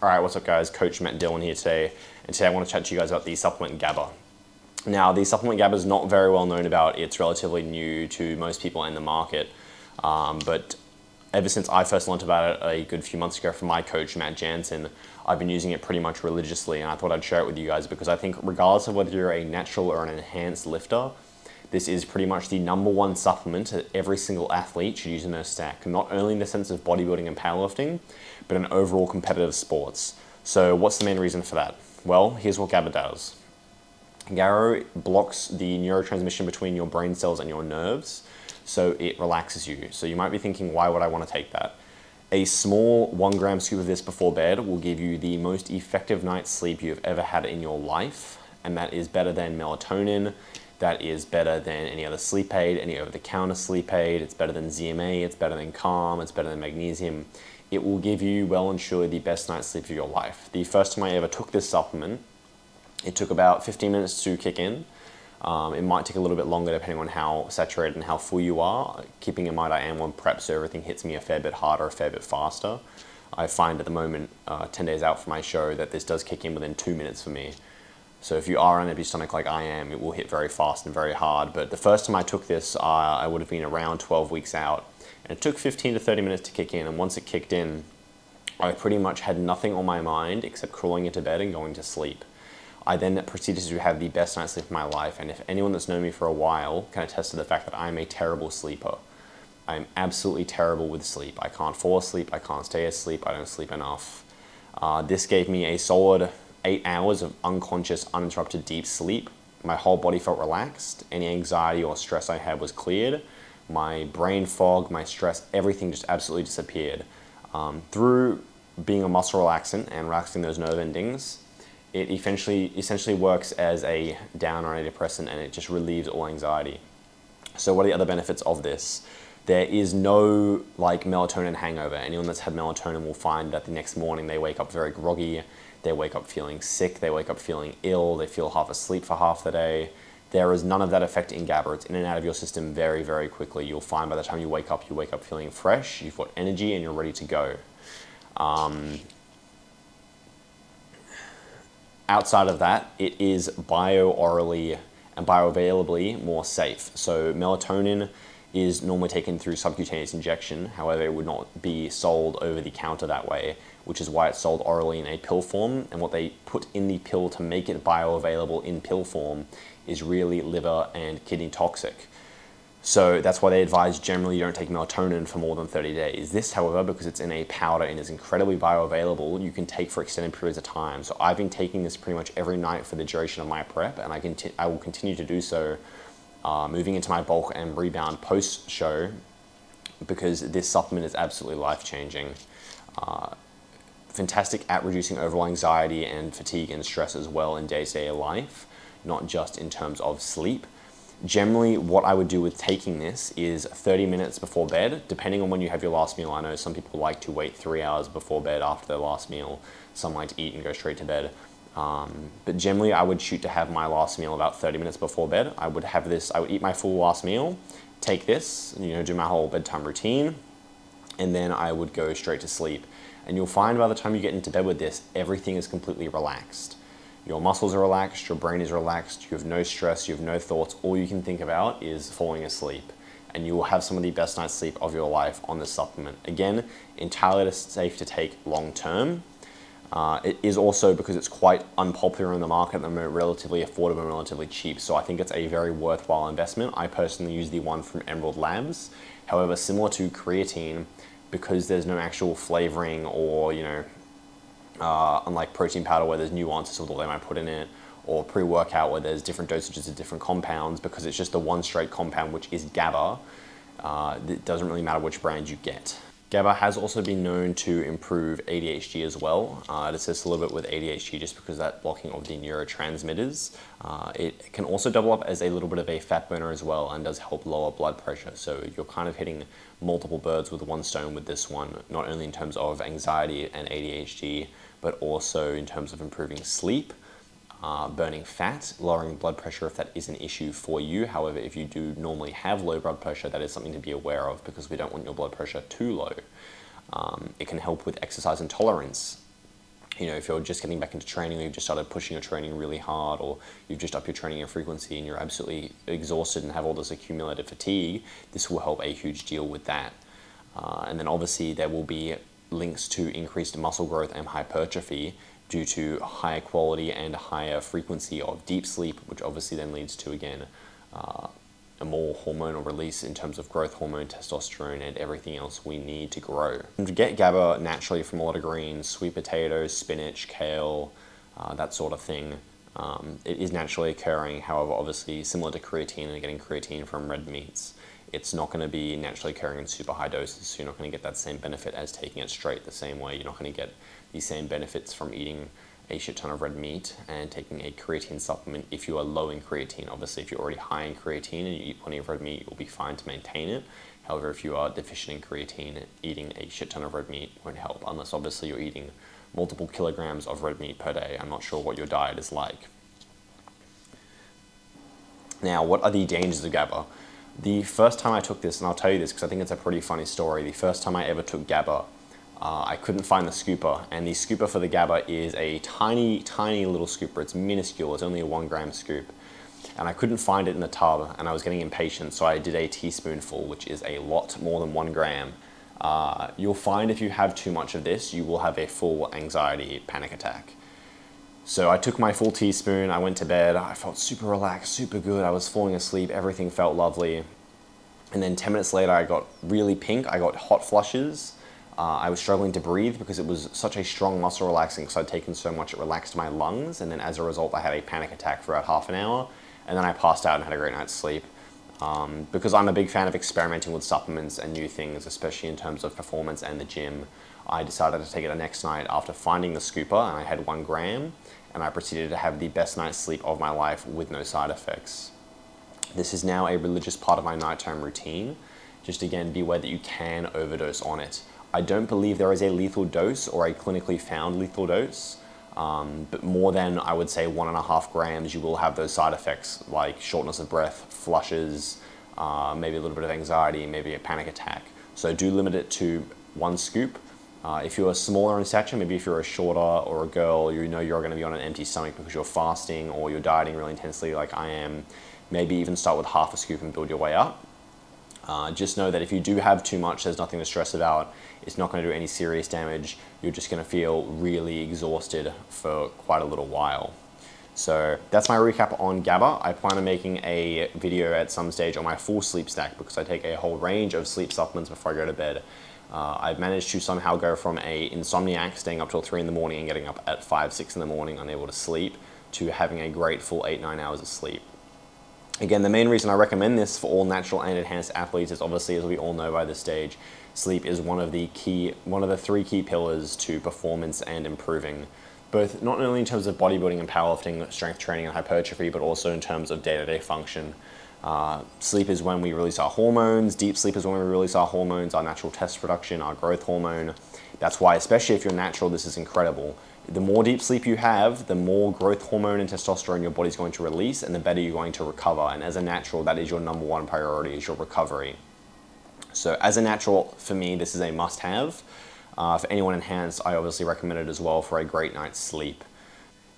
All right, what's up guys? Coach Matt Dylan here today, and today I want to chat to you guys about the supplement GABA. Now, the supplement GABA is not very well known about. It's relatively new to most people in the market, um, but ever since I first learned about it a good few months ago from my coach, Matt Jansen, I've been using it pretty much religiously, and I thought I'd share it with you guys because I think regardless of whether you're a natural or an enhanced lifter, this is pretty much the number one supplement that every single athlete should use in their stack, not only in the sense of bodybuilding and powerlifting, but in overall competitive sports. So what's the main reason for that? Well, here's what GABA does. GABA blocks the neurotransmission between your brain cells and your nerves, so it relaxes you. So you might be thinking, why would I want to take that? A small one gram scoop of this before bed will give you the most effective night's sleep you've ever had in your life, and that is better than melatonin, that is better than any other sleep aid, any over-the-counter sleep aid, it's better than ZMA, it's better than Calm, it's better than magnesium it will give you well and surely the best night's sleep of your life. The first time I ever took this supplement, it took about 15 minutes to kick in. Um, it might take a little bit longer depending on how saturated and how full you are. Keeping in mind I am on prep, so everything hits me a fair bit harder, a fair bit faster. I find at the moment, uh, 10 days out from my show, that this does kick in within two minutes for me. So if you are on an empty stomach like I am, it will hit very fast and very hard. But the first time I took this, uh, I would have been around 12 weeks out and it took 15 to 30 minutes to kick in, and once it kicked in, I pretty much had nothing on my mind except crawling into bed and going to sleep. I then proceeded to have the best night's sleep of my life, and if anyone that's known me for a while can attest to the fact that I'm a terrible sleeper. I'm absolutely terrible with sleep. I can't fall asleep, I can't stay asleep, I don't sleep enough. Uh, this gave me a solid eight hours of unconscious, uninterrupted deep sleep. My whole body felt relaxed. Any anxiety or stress I had was cleared my brain fog, my stress, everything just absolutely disappeared. Um, through being a muscle relaxant and relaxing those nerve endings, it essentially, essentially works as a downer and a depressant and it just relieves all anxiety. So what are the other benefits of this? There is no like melatonin hangover. Anyone that's had melatonin will find that the next morning they wake up very groggy, they wake up feeling sick, they wake up feeling ill, they feel half asleep for half the day. There is none of that effect in GABA. It's in and out of your system very, very quickly. You'll find by the time you wake up, you wake up feeling fresh, you've got energy, and you're ready to go. Um, outside of that, it is bio-orally and bioavailably more safe. So melatonin is normally taken through subcutaneous injection. However, it would not be sold over the counter that way, which is why it's sold orally in a pill form. And what they put in the pill to make it bioavailable in pill form is really liver and kidney toxic. So that's why they advise generally you don't take melatonin for more than 30 days. This, however, because it's in a powder and is incredibly bioavailable, you can take for extended periods of time. So I've been taking this pretty much every night for the duration of my prep, and I, conti- I will continue to do so uh, moving into my bulk and rebound post show because this supplement is absolutely life changing. Uh, fantastic at reducing overall anxiety and fatigue and stress as well in day to day life not just in terms of sleep. Generally, what I would do with taking this is 30 minutes before bed, depending on when you have your last meal. I know some people like to wait three hours before bed after their last meal. Some like to eat and go straight to bed. Um, but generally, I would shoot to have my last meal about 30 minutes before bed. I would have this, I would eat my full last meal, take this, you know, do my whole bedtime routine, and then I would go straight to sleep. And you'll find by the time you get into bed with this, everything is completely relaxed. Your muscles are relaxed, your brain is relaxed, you have no stress, you have no thoughts. All you can think about is falling asleep. And you will have some of the best night's sleep of your life on this supplement. Again, entirely safe to take long term. Uh, it is also because it's quite unpopular in the market at the moment, relatively affordable and relatively cheap. So I think it's a very worthwhile investment. I personally use the one from Emerald Labs. However, similar to creatine, because there's no actual flavoring or you know uh, unlike protein powder where there's nuances of what they might put in it, or pre-workout where there's different dosages of different compounds because it's just the one straight compound which is GABA. Uh, it doesn't really matter which brand you get. GABA has also been known to improve ADHD as well. Uh, it assists a little bit with ADHD just because that blocking of the neurotransmitters. Uh, it can also double up as a little bit of a fat burner as well and does help lower blood pressure. So you're kind of hitting multiple birds with one stone with this one, not only in terms of anxiety and ADHD, but also in terms of improving sleep, uh, burning fat, lowering blood pressure if that is an issue for you. However, if you do normally have low blood pressure, that is something to be aware of because we don't want your blood pressure too low. Um, it can help with exercise intolerance. you know, if you're just getting back into training or you've just started pushing your training really hard or you've just upped your training and frequency and you're absolutely exhausted and have all this accumulated fatigue, this will help a huge deal with that. Uh, and then obviously there will be links to increased muscle growth and hypertrophy due to higher quality and higher frequency of deep sleep, which obviously then leads to, again, uh, a more hormonal release in terms of growth hormone, testosterone, and everything else we need to grow. And to get GABA naturally from a lot of greens, sweet potatoes, spinach, kale, uh, that sort of thing, um, it is naturally occurring. However, obviously, similar to creatine and getting creatine from red meats, it's not going to be naturally occurring in super high doses, so you're not going to get that same benefit as taking it straight the same way. You're not going to get the same benefits from eating a shit ton of red meat and taking a creatine supplement if you are low in creatine. Obviously, if you're already high in creatine and you eat plenty of red meat, you'll be fine to maintain it. However, if you are deficient in creatine, eating a shit ton of red meat won't help unless obviously you're eating multiple kilograms of red meat per day. I'm not sure what your diet is like. Now, what are the dangers of GABA? The first time I took this, and I'll tell you this because I think it's a pretty funny story, the first time I ever took GABA, uh, I couldn't find the scooper, and the scooper for the GABA is a tiny, tiny little scooper. It's minuscule, it's only a one gram scoop. And I couldn't find it in the tub, and I was getting impatient, so I did a teaspoonful, which is a lot more than one gram. Uh, you'll find if you have too much of this, you will have a full anxiety panic attack. So I took my full teaspoon, I went to bed, I felt super relaxed, super good, I was falling asleep, everything felt lovely. And then 10 minutes later, I got really pink, I got hot flushes, uh, I was struggling to breathe because it was such a strong muscle relaxing because I'd taken so much it relaxed my lungs and then as a result I had a panic attack for about half an hour and then I passed out and had a great night's sleep. Um, because I'm a big fan of experimenting with supplements and new things, especially in terms of performance and the gym, I decided to take it the next night after finding the scooper and I had one gram and I proceeded to have the best night's sleep of my life with no side effects. This is now a religious part of my nighttime routine. Just again, be aware that you can overdose on it. I don't believe there is a lethal dose or a clinically found lethal dose, um, but more than I would say one and a half grams, you will have those side effects like shortness of breath, flushes, uh, maybe a little bit of anxiety, maybe a panic attack. So do limit it to one scoop. Uh, if you're a smaller in stature, maybe if you're a shorter or a girl, you know you're going to be on an empty stomach because you're fasting or you're dieting really intensely like I am, maybe even start with half a scoop and build your way up. Uh, just know that if you do have too much, there's nothing to stress about. It's not going to do any serious damage. You're just going to feel really exhausted for quite a little while. So that's my recap on GABA. I plan on making a video at some stage on my full sleep stack because I take a whole range of sleep supplements before I go to bed. Uh, I've managed to somehow go from a insomniac staying up till three in the morning and getting up at five, six in the morning unable to sleep to having a great full eight, nine hours of sleep. Again, the main reason I recommend this for all natural and enhanced athletes is obviously, as we all know by this stage, sleep is one of the key, one of the three key pillars to performance and improving, both not only in terms of bodybuilding and powerlifting, strength training and hypertrophy, but also in terms of day-to-day -day function. Uh, sleep is when we release our hormones. Deep sleep is when we release our hormones, our natural test production, our growth hormone. That's why, especially if you're natural, this is incredible the more deep sleep you have, the more growth hormone and testosterone your body's going to release and the better you're going to recover. And as a natural, that is your number one priority is your recovery. So as a natural, for me, this is a must have. Uh, for anyone enhanced, I obviously recommend it as well for a great night's sleep.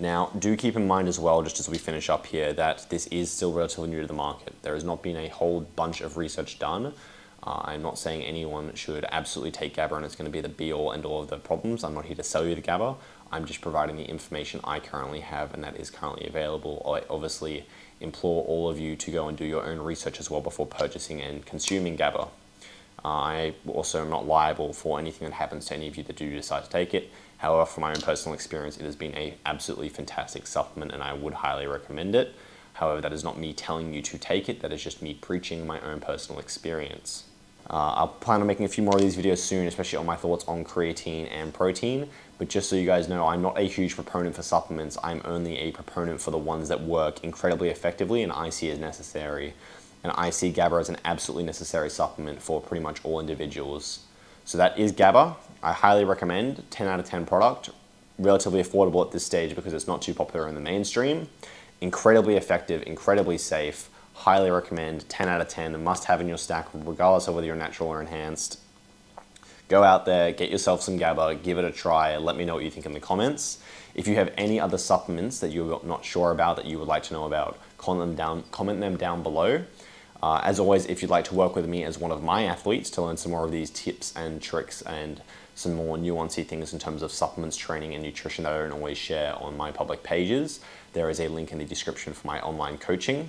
Now, do keep in mind as well, just as we finish up here, that this is still relatively new to the market. There has not been a whole bunch of research done. Uh, I'm not saying anyone should absolutely take GABA and it's going to be the be all and all of the problems. I'm not here to sell you the GABA. I'm just providing the information I currently have and that is currently available. I obviously implore all of you to go and do your own research as well before purchasing and consuming GABA. Uh, I also am not liable for anything that happens to any of you that do decide to take it. However, from my own personal experience, it has been a absolutely fantastic supplement and I would highly recommend it. However, that is not me telling you to take it, that is just me preaching my own personal experience. Uh, I'll plan on making a few more of these videos soon, especially on my thoughts on creatine and protein. But just so you guys know, I'm not a huge proponent for supplements. I'm only a proponent for the ones that work incredibly effectively and I see as necessary. And I see GABA as an absolutely necessary supplement for pretty much all individuals. So that is GABA. I highly recommend 10 out of 10 product. Relatively affordable at this stage because it's not too popular in the mainstream. Incredibly effective, incredibly safe highly recommend, 10 out of 10, must have in your stack regardless of whether you're natural or enhanced. Go out there, get yourself some GABA, give it a try, let me know what you think in the comments. If you have any other supplements that you're not sure about that you would like to know about, comment them down, comment them down below. Uh, as always, if you'd like to work with me as one of my athletes to learn some more of these tips and tricks and some more nuancy things in terms of supplements, training, and nutrition that I don't always share on my public pages, there is a link in the description for my online coaching.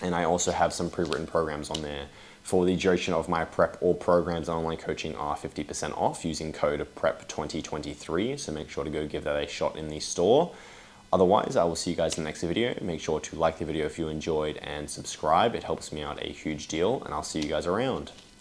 And I also have some pre-written programs on there. For the duration of my prep, all programs and online coaching are 50% off using code PREP2023. So make sure to go give that a shot in the store. Otherwise, I will see you guys in the next video. Make sure to like the video if you enjoyed and subscribe. It helps me out a huge deal and I'll see you guys around.